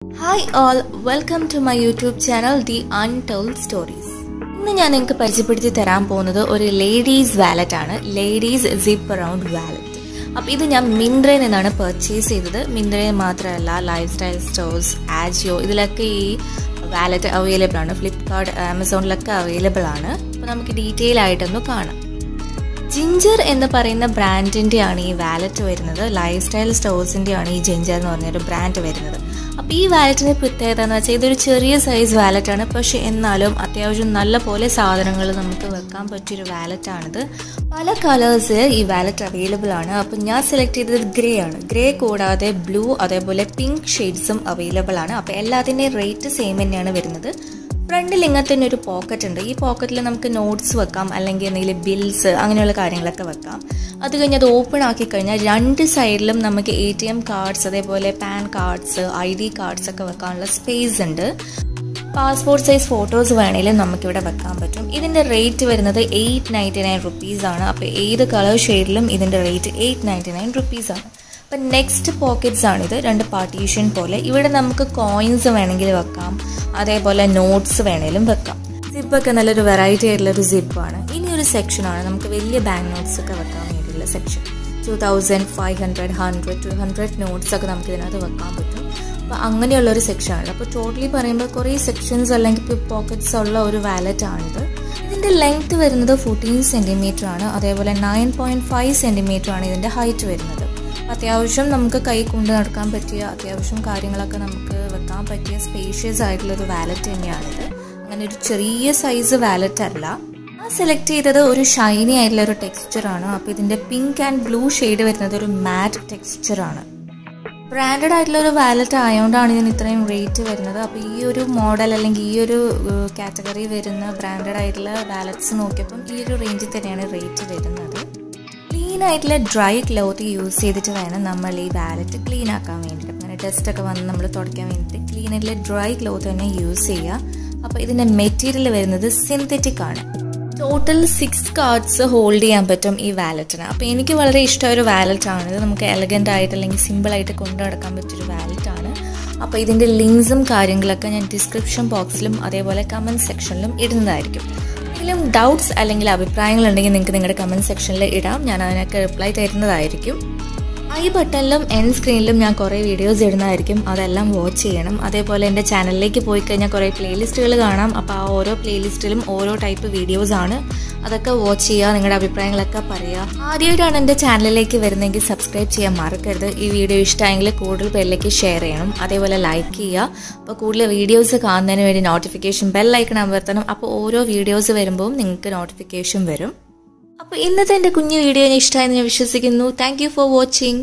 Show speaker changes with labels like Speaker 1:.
Speaker 1: Hi all welcome to my YouTube channel the untold stories ഇന്ന് ഞാൻ നിങ്ങൾക്ക് പരിചയപ്പെടുത്തി തരാൻ പോകുന്നത് ഒരു ലേഡീസ് വാലറ്റ് ആണ്. ലേഡീസ് സിപ്പ് അറൗണ്ട് വാലറ്റ് അപ്പോൾ ഇത് ഞാൻ മിന്ത്രയിൽ നിന്നാണ് പർച്ചേസ് ചെയ്തത്. മിന്ത്രയിൽ മാത്രമല്ല ലൈഫ് സ്റ്റൈൽ സ്റ്റോഴ്സ് ആജിയോ ഇതിലൊക്കെ ഈ വാലറ്റ് അവൈലബിൾ ആണ്. ഫ്ലിപ്കാർട്ട് ആമസോണിലൊക്കെ അവൈലബിൾ ആണ്. അപ്പോൾ നമുക്ക് ഡീറ്റെയിൽ ആയിട്ടൊന്ന് കാണാം. ജിഞ്ചർ എന്ന് പറയുന്ന ബ്രാൻഡിന്റെയാണ് ഈ വാലറ്റ് വരുന്നത്. ലൈഫ് സ്റ്റൈൽ സ്റ്റോഴ്സിന്റെയാണ് ഈ ജിഞ്ചർ എന്ന് പറഞ്ഞൊരു ബ്രാൻഡ് വരുന്നത്. അപ്പോൾ ഈ വാലറ്റിന്റെ പ്രത്യേകത എന്ന് വെച്ചാൽ ഇതൊരു ചെറിയ സൈസ് വാലറ്റ് ആണ്. പക്ഷെ എന്നാലും അത്യാവശ്യം നല്ല പോലെ സാധനങ്ങൾ നമുക്ക് വെക്കാൻ പറ്റിയൊരു വാലറ്റ് ആണിത്. പല കളേഴ്സ് ഈ വാലറ്റ് അവൈലബിൾ ആണ്. അപ്പോൾ ഞാൻ സെലക്ട് ചെയ്തത് ഗ്രേ ആണ്. ഗ്രേ കൂടാതെ ബ്ലൂ അതേപോലെ പിങ്ക് ഷെയ്ഡ്സും അവൈലബിൾ ആണ്. അപ്പോൾ എല്ലാത്തിന്റെയും റേറ്റ് സെയിം തന്നെയാണ് വരുന്നത്. ഫ്രണ്ടിൽ ഇങ്ങനത്തെ തന്നെ ഒരു പോക്കറ്റ് ഉണ്ട്. ഈ പോക്കറ്റിൽ നമുക്ക് നോട്ട്സ് വെക്കാം അല്ലെങ്കിൽ എന്തെങ്കിലും ബിൽസ് അങ്ങനെയുള്ള കാര്യങ്ങളൊക്കെ വെക്കാം. അത് കഴിഞ്ഞ് അത് ഓപ്പൺ ആക്കി കഴിഞ്ഞാൽ രണ്ട് സൈഡിലും നമുക്ക് എ ടി എം കാർഡ്സ് അതേപോലെ PAN cards I D cards ഒക്കെ വെക്കാനുള്ള സ്പേസ് ഉണ്ട്. പാസ്പോർട്ട് സൈസ് ഫോട്ടോസ് വേണമെങ്കിലും നമുക്കിവിടെ വെക്കാൻ പറ്റും. ഇതിന്റെ റേറ്റ് വരുന്നത് എയ്റ്റ് നയന്റി നയൻ റുപ്പീസാണ് അപ്പോൾ ഏത് കളർ ഷെയ്ഡിലും ഇതിന്റെ റേറ്റ് എയ്റ്റ് നയന്റി നയൻ റുപ്പീസാണ് അപ്പം നെക്സ്റ്റ് പോക്കറ്റ്സ് ആണിത്. രണ്ട് പാർട്ടീഷൻ പോലെ. ഇവിടെ നമുക്ക് കോയിൻസ് വേണമെങ്കിൽ വെക്കാം. അതേപോലെ നോട്ട്സ് വേണേലും വെക്കാം. സിപ്പൊക്കെ നല്ലൊരു വെറൈറ്റി ആയിട്ടുള്ള ഒരു സിപ്പാണ് ഇനി ഒരു സെക്ഷനാണ് നമുക്ക് വലിയ ബാങ്ക് നോട്ട്സ് ഒക്കെ വെക്കാൻ വേണ്ടിയുള്ള section two thousand five hundred hundred two hundred notes ഒക്കെ നമുക്ക് ഇതിനകത്ത് വെക്കാൻ പറ്റും. അപ്പോൾ അങ്ങനെയുള്ള ഒരു സെക്ഷനാണ് അപ്പോൾ ടോട്ടലി പറയുമ്പോൾ കുറേ സെക്ഷൻസ് അല്ലെങ്കിൽ പോക്കറ്റ്സ് ഉള്ള ഒരു വാലറ്റ് ആണിത്. ഇതിന്റെ ലെങ്ത് വരുന്നത് ഫോർട്ടീൻ സെന്റിമീറ്റർ ആണ്. അതേപോലെ നയൻ പോയിന്റ് ഫൈവ് സെന്റിമീറ്റർ ആണ് ഇതിന്റെ ഹൈറ്റ് വരുന്നത്. അത്യാവശ്യം നമുക്ക് കൈ കൊണ്ട് നടക്കാൻ പറ്റിയ അത്യാവശ്യം കാര്യങ്ങളൊക്കെ നമുക്ക് വെക്കാൻ പറ്റിയ സ്പേഷ്യസ് ആയിട്ടുള്ള ഒരു വാലറ്റ് തന്നെയാണിത്. അങ്ങനെ ഒരു ചെറിയ സൈസ് വാലറ്റ് അല്ല. സെലക്ട് ചെയ്തത് ഒരു ഷൈനി ആയിട്ടുള്ള ഒരു ടെക്സ്ചറാണ് അപ്പോൾ ഇതിന്റെ പിങ്ക് ആൻഡ് ബ്ലൂ ഷെയ്ഡ് വരുന്നത് ഒരു മാറ്റ് ടെക്സ്ചർ ആണ്. ബ്രാൻഡഡ് ആയിട്ടുള്ള ഒരു വാലറ്റ് ആയതുകൊണ്ടാണ് ഇതിന് ഇത്രയും റേറ്റ് വരുന്നത്. അപ്പോൾ ഈ ഒരു മോഡൽ അല്ലെങ്കിൽ ഈ ഒരു കാറ്റഗറി വരുന്ന ബ്രാൻഡഡ് ആയിട്ടുള്ള വാലറ്റ്സ് നോക്കിയപ്പം ഈ ഒരു റേഞ്ചിൽ തന്നെയാണ് റേറ്റ് വരുന്നത്. ക്ലീൻ ആയിട്ടുള്ള ഡ്രൈ ക്ലോത്ത് യൂസ് ചെയ്തിട്ട് വേണം നമ്മൾ ഈ വാലറ്റ് ക്ലീൻ ആക്കാൻ വേണ്ടിയിട്ട്. അങ്ങനെ ഡസ്റ്റ് ഒക്കെ വന്ന് നമ്മൾ തുടയ്ക്കാൻ വേണ്ടിയിട്ട് ക്ലീൻ ആയിട്ടുള്ള ഡ്രൈ ക്ലോത്ത് തന്നെ യൂസ് ചെയ്യുക. അപ്പോൾ ഇതിന്റെ മെറ്റീരിയൽ വരുന്നത് സിന്തറ്റിക് ആണ്. ടോട്ടൽ സിക്സ് കാർഡ്സ് ഹോൾഡ് ചെയ്യാൻ പറ്റും ഈ വാലറ്റിന് അപ്പോൾ എനിക്ക് വളരെ ഇഷ്ടമായ ഒരു വാലറ്റ് ആണ്. ഇത് നമുക്ക് എലഗന്റ് ആയിട്ട് അല്ലെങ്കിൽ സിമ്പിളായിട്ട് കൊണ്ടു നടക്കാൻ പറ്റിയൊരു വാലറ്റ് ആണ്. അപ്പോൾ ഇതിന്റെ ലിങ്ക്സും കാര്യങ്ങളൊക്കെ ഞാൻ ഡിസ്ക്രിപ്ഷൻ ബോക്സിലും അതേപോലെ കമന്റ് സെക്ഷനിലും ഇടുന്നതായിരിക്കും. എന്തെങ്കിലും ഡൗട്ട്സ് അല്ലെങ്കിൽ അഭിപ്രായങ്ങൾ ഉണ്ടെങ്കിൽ നിങ്ങൾക്ക് നിങ്ങളുടെ കമന്റ് സെക്ഷനിൽ ഇടാം. ഞാൻ അതിനൊക്കെ റിപ്ലൈ തരുന്നതായിരിക്കും. ഐ ബട്ടണിലും എൻ സ്ക്രീനിലും ഞാൻ കുറേ വീഡിയോസ് ഇടുന്നതായിരിക്കും. അതെല്ലാം വാച്ച് ചെയ്യണം. അതേപോലെ എന്റെ ചാനലിലേക്ക് പോയി കഴിഞ്ഞാൽ കുറേ പ്ലേലിസ്റ്റുകൾ കാണാം. അപ്പോൾ ആ ഓരോ പ്ലേലിസ്റ്റിലും ഓരോ ടൈപ്പ് വീഡിയോസ് ആണ്. അതൊക്കെ വാച്ച് ചെയ്യുക നിങ്ങളുടെ അഭിപ്രായങ്ങളൊക്കെ പറയുക. ആദ്യമായിട്ടാണ് എന്റെ ചാനലിലേക്ക് വരുന്നതെങ്കിൽ സബ്സ്ക്രൈബ് ചെയ്യാൻ മറക്കരുത്. ഈ വീഡിയോ ഇഷ്ടമായെങ്കിൽ കൂടുതൽ പേരിലേക്ക് ഷെയർ ചെയ്യണം. അതേപോലെ ലൈക്ക് ചെയ്യുക. അപ്പോൾ കൂടുതൽ വീഡിയോസ് കാണുന്നതിന് വേണ്ടി നോട്ടിഫിക്കേഷൻ ബെൽ ഐക്കൺ അമർത്തണം. അപ്പോൾ ഓരോ വീഡിയോസ് വരുമ്പോൾ നിങ്ങൾക്ക് നോട്ടിഫിക്കേഷൻ വരും. അപ്പോൾ ഇന്നത്തെ എന്റെ കുഞ്ഞു വീഡിയോ ഇഷ്ടമായെന്ന് ഞാൻ വിശ്വസിക്കുന്നു. Thank for watching